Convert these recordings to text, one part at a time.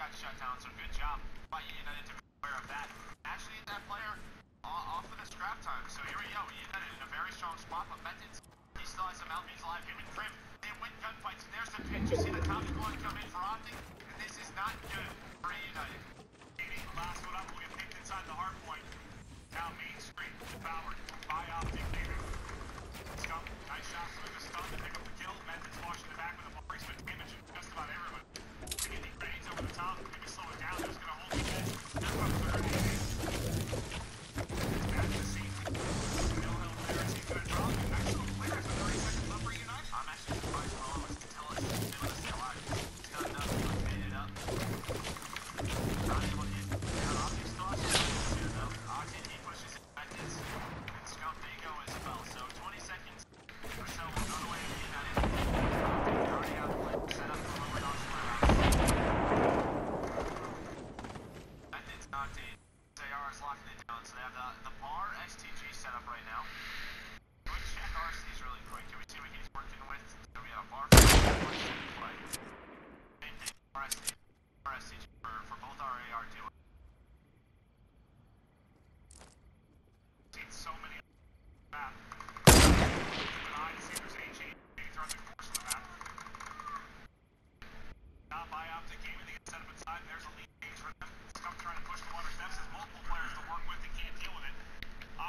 got shut down, so good job by United to be aware of that. Actually, that player uh, off of the scrap time, so here we go. United in a very strong spot, but Benton's, he still has some LBs alive. Him and Krim, they win gunfights, and there's the pinch. You see the Tommy one come in for opting, and this is not good for United. Katie Lasso up, we have picked inside the hard point. Now Main Street, powered by Optic Native. Stump, nice shot, so the stump to pick up the kill. Benton's march blocking it down. So they have the, the bar STG set up right now. Can we check RCs really quick? Can we see what he's working with? So we have a bar for play. Same thing, for, for both RAR duos.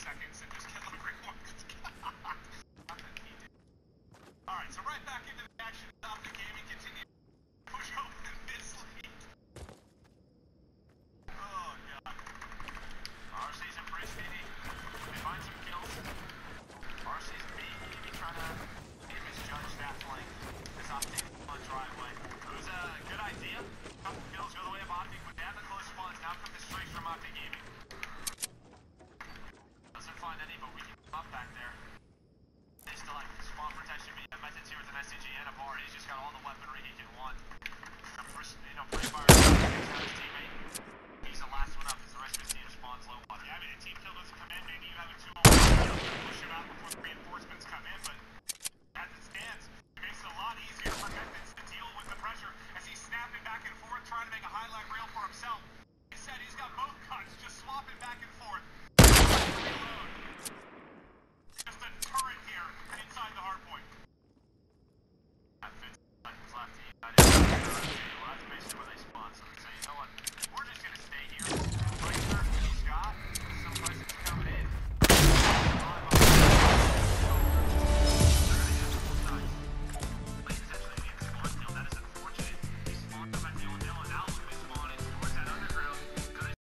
seconds and just kill